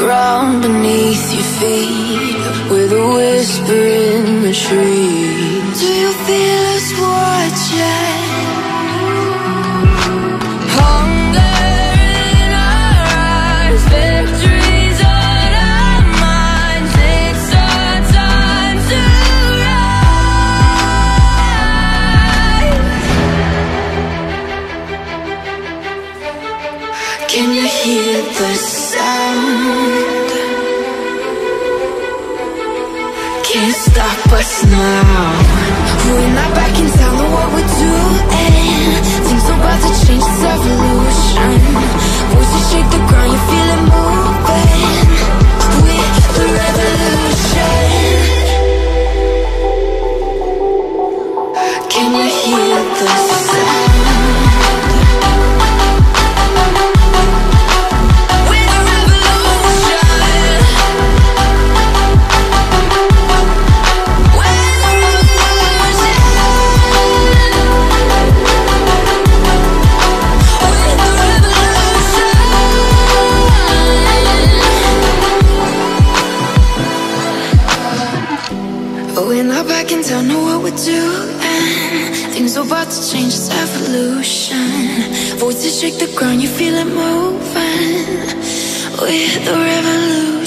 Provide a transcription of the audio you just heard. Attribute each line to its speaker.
Speaker 1: Ground beneath your feet With a whisper in the trees. Do you feel us watching? Hunger in our eyes Victories on our minds. It's our time to rise. Can you hear the sound? Can't stop us now We're not back in We're not back in know what we're doing. Things are about to change, it's evolution. Voices shake the ground, you feel it moving. We're the revolution